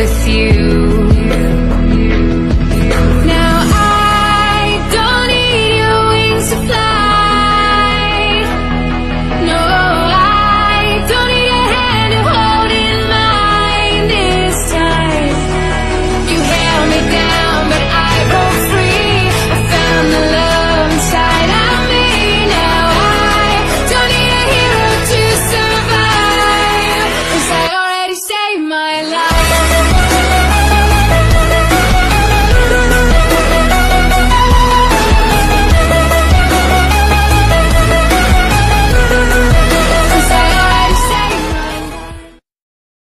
with you.